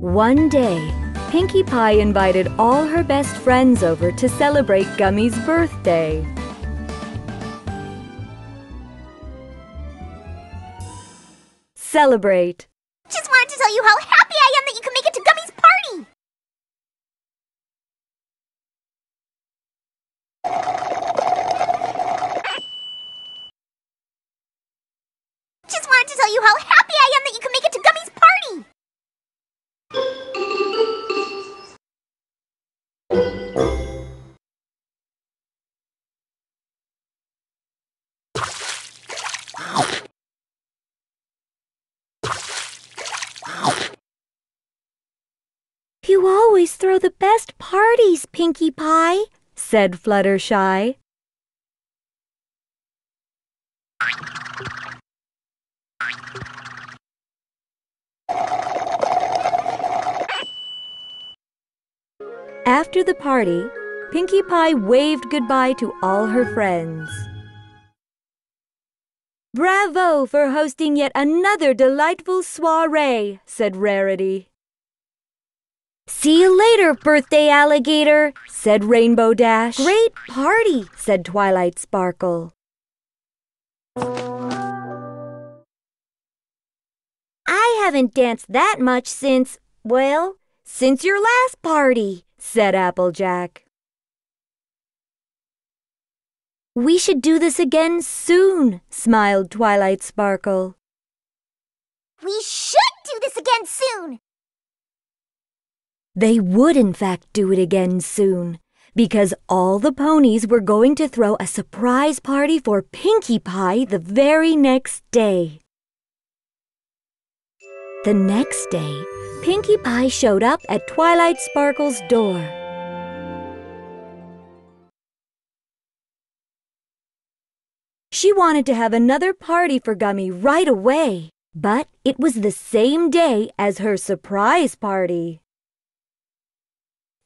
One day, Pinkie Pie invited all her best friends over to celebrate Gummy's birthday. Celebrate! Just wanted to tell you how happy I am that you can make it to Gummy's party! Just wanted to tell you how always throw the best parties, Pinkie Pie, said Fluttershy. After the party, Pinkie Pie waved goodbye to all her friends. Bravo for hosting yet another delightful soiree, said Rarity. See you later, birthday alligator, said Rainbow Dash. Great party, said Twilight Sparkle. I haven't danced that much since, well, since your last party, said Applejack. We should do this again soon, smiled Twilight Sparkle. We should do this again soon! They would, in fact, do it again soon, because all the ponies were going to throw a surprise party for Pinkie Pie the very next day. The next day, Pinkie Pie showed up at Twilight Sparkle's door. She wanted to have another party for Gummy right away, but it was the same day as her surprise party.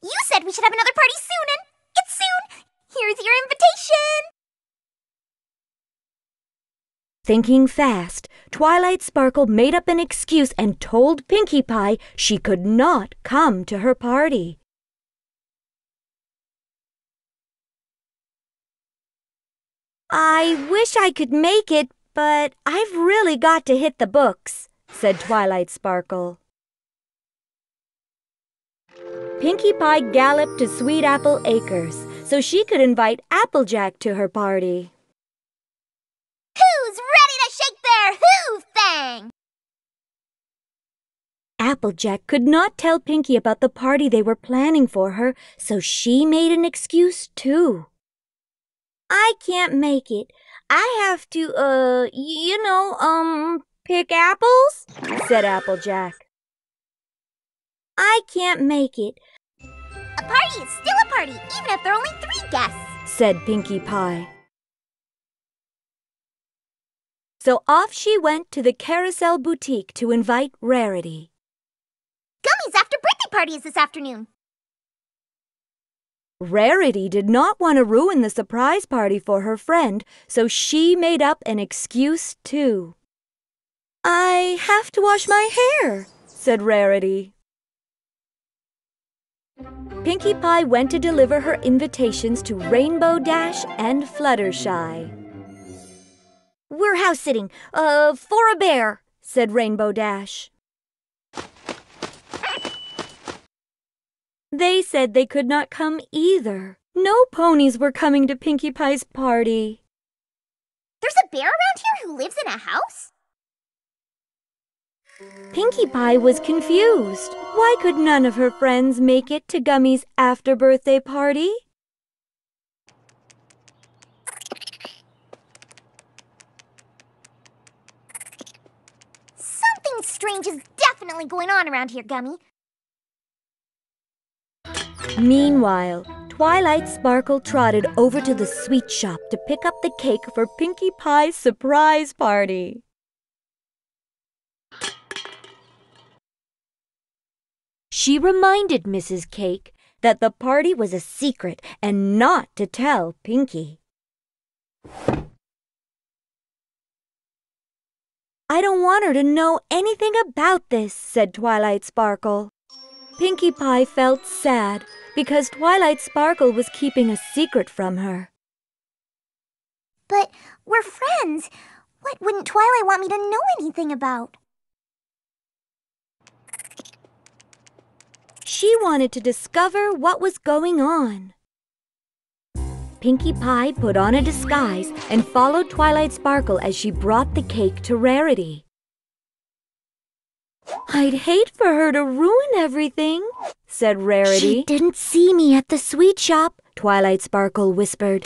You said we should have another party soon, and it's soon! Here's your invitation! Thinking fast, Twilight Sparkle made up an excuse and told Pinkie Pie she could not come to her party. I wish I could make it, but I've really got to hit the books, said Twilight Sparkle. Pinkie Pie galloped to Sweet Apple Acres so she could invite Applejack to her party. Who's ready to shake their hoof thing? Applejack could not tell Pinkie about the party they were planning for her, so she made an excuse too. I can't make it. I have to, uh, you know, um, pick apples, said Applejack. I can't make it, A party is still a party, even if there are only three guests. said Pinkie Pie. So off she went to the Carousel Boutique to invite Rarity. Gummy's after birthday party is this afternoon. Rarity did not want to ruin the surprise party for her friend, so she made up an excuse too. I have to wash my hair, said Rarity. Pinkie Pie went to deliver her invitations to Rainbow Dash and Fluttershy. We're house sitting, uh, for a bear, said Rainbow Dash. They said they could not come either. No ponies were coming to Pinkie Pie's party. There's a bear around here who lives in a house? Pinkie Pie was confused. Why could none of her friends make it to Gummy's after birthday party? Something strange is definitely going on around here, Gummy. Meanwhile, Twilight Sparkle trotted over to the sweet shop to pick up the cake for Pinkie Pie's surprise party. She reminded Mrs. Cake that the party was a secret and not to tell Pinkie. I don't want her to know anything about this, said Twilight Sparkle. Pinkie Pie felt sad because Twilight Sparkle was keeping a secret from her. But we're friends. What wouldn't Twilight want me to know anything about? She wanted to discover what was going on. Pinkie Pie put on a disguise and followed Twilight Sparkle as she brought the cake to Rarity. I'd hate for her to ruin everything, said Rarity. She didn't see me at the sweet shop, Twilight Sparkle whispered.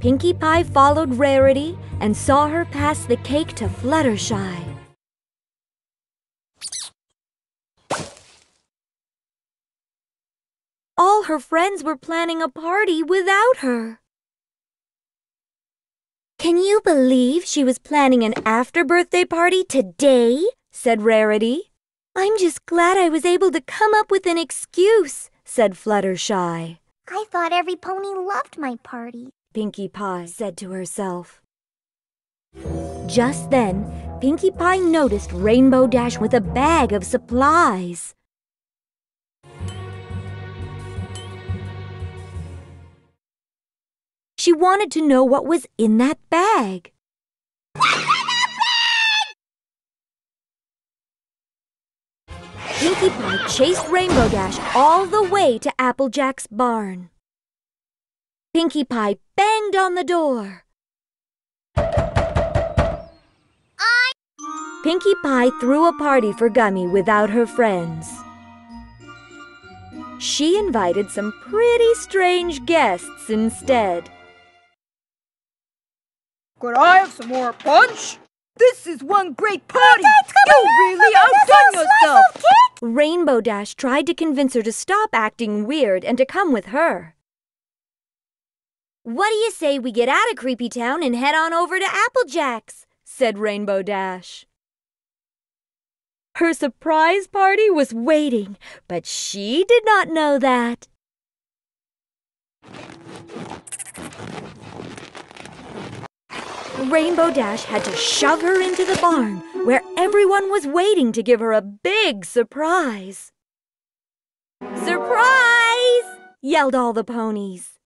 Pinkie Pie followed Rarity and saw her pass the cake to Fluttershy. All her friends were planning a party without her. Can you believe she was planning an after-birthday party today? said Rarity. I'm just glad I was able to come up with an excuse, said Fluttershy. I thought every pony loved my party. Pinkie Pie said to herself. Just then, Pinkie Pie noticed Rainbow Dash with a bag of supplies. She wanted to know what was in that bag. Pinkie Pie chased Rainbow Dash all the way to Applejack's barn. Pinkie Pie banged on the door. Pinkie Pie threw a party for Gummy without her friends. She invited some pretty strange guests instead. Could I have some more punch? This is one great party! You really outdone yourself! Rainbow Dash tried to convince her to stop acting weird and to come with her. What do you say we get out of Creepy Town and head on over to Applejack's? said Rainbow Dash. Her surprise party was waiting, but she did not know that. Rainbow Dash had to shove her into the barn, where everyone was waiting to give her a big surprise. Surprise! yelled all the ponies.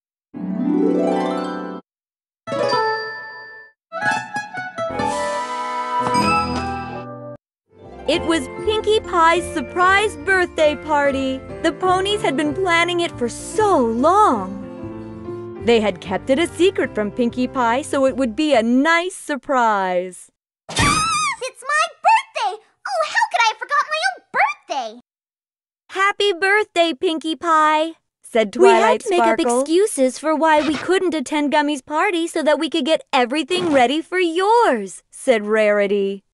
It was Pinkie Pie's surprise birthday party. The ponies had been planning it for so long. They had kept it a secret from Pinkie Pie so it would be a nice surprise. it's my birthday! Oh, how could I have forgotten my own birthday? Happy birthday, Pinkie Pie! said Twilight We had to Sparkle. make up excuses for why we couldn't attend Gummy's party so that we could get everything ready for yours, said Rarity.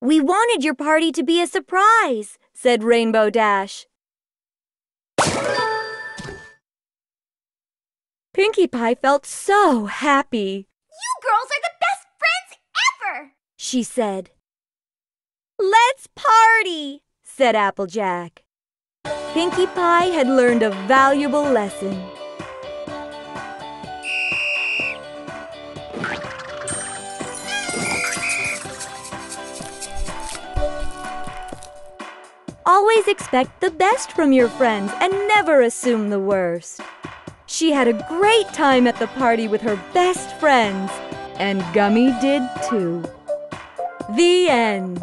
We wanted your party to be a surprise, said Rainbow Dash. Pinkie Pie felt so happy. You girls are the best friends ever, she said. Let's party, said Applejack. Pinkie Pie had learned a valuable lesson. Always expect the best from your friends and never assume the worst. She had a great time at the party with her best friends, and Gummy did too. The end.